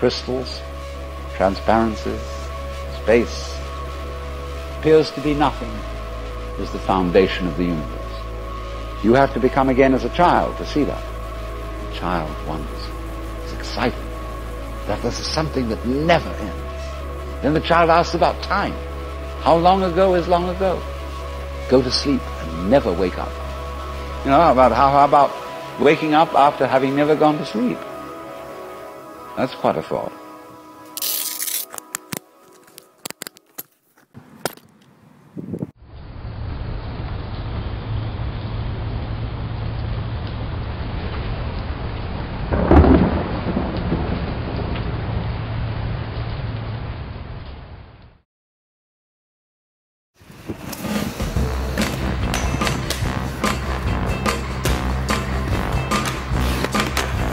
crystals, transparencies, space, appears to be nothing, is the foundation of the universe. You have to become again as a child to see that. The child wonders. It's exciting. That this is something that never ends. Then the child asks about time. How long ago is long ago? Go to sleep and never wake up. You know, about how, how about waking up after having never gone to sleep? That's quite a thought.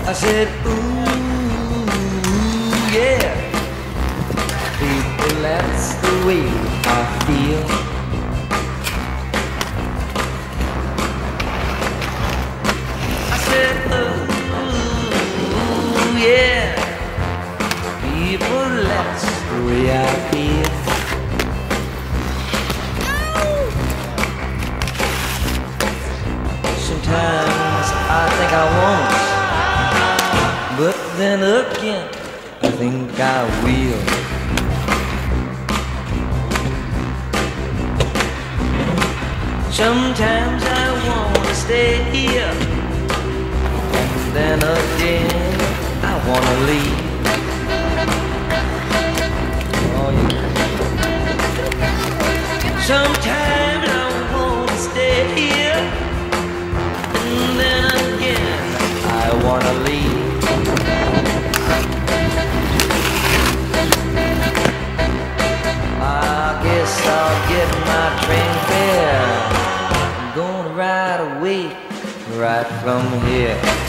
I said, ooh, yeah. People, that's the way I feel. I said, ooh, yeah. People, that's the way I feel. Sometimes I think I won't. But then again, I think I will. Sometimes I wanna stay here, and then again, I wanna leave. Oh, yeah. Sometimes I wanna stay here, and then again, I wanna leave. Away right from here.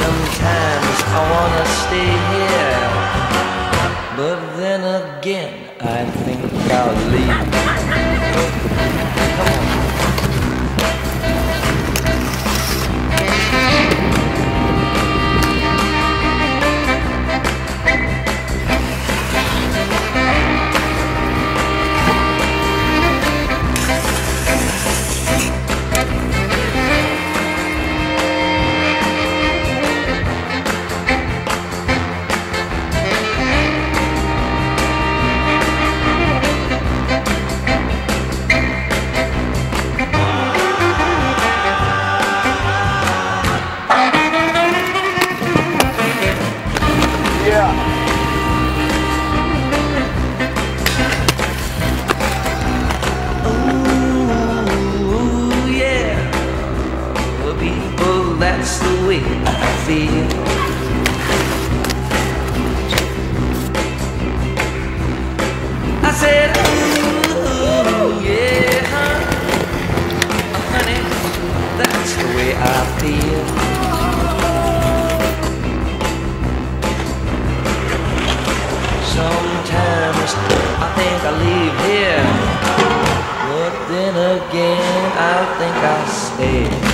Sometimes I wanna stay here. But then again, I think I'll leave. Come on. Sometimes I think I leave here. But then again, I think I'll stay.